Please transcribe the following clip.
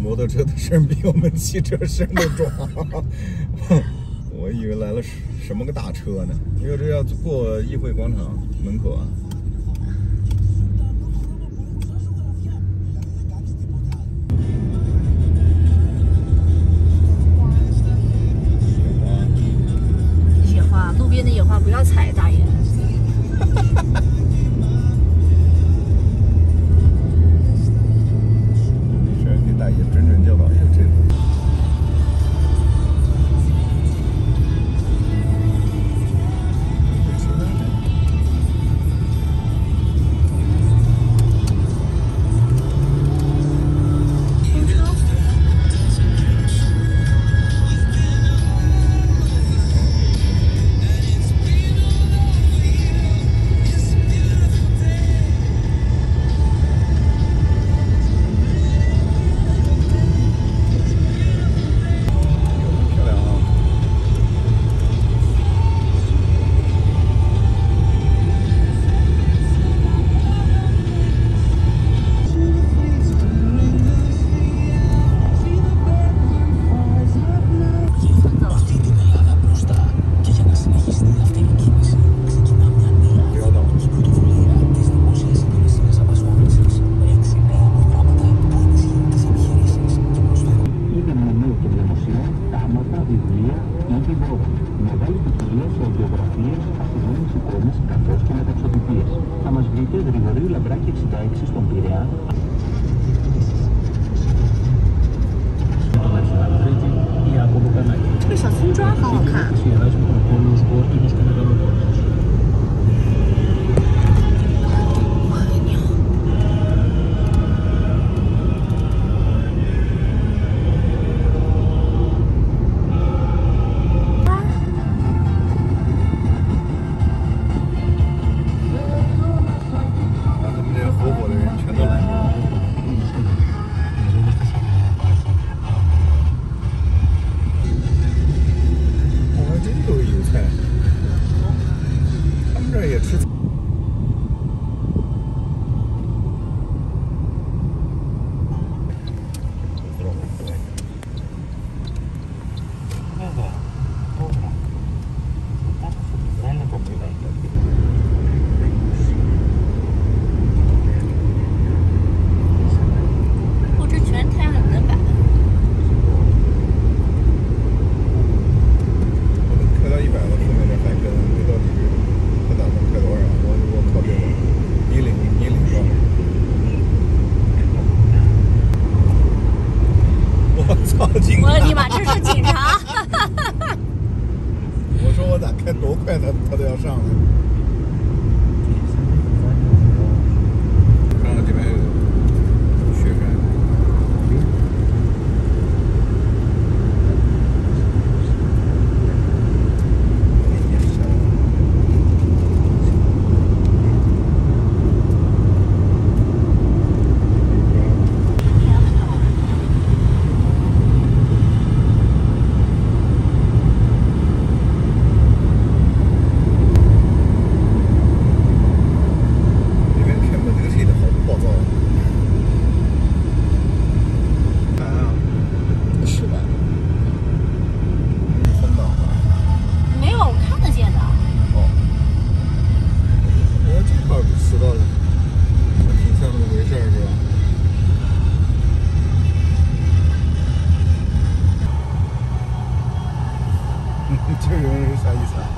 摩托车的声比我们汽车声都壮。我以为来了什么个大车呢？因为这要过议会广场门口啊。λαμπράκι 66 στον Πειραιά. 我的尼玛，这是警察！我说我咋开多快，他他都要上来。Sağ olun.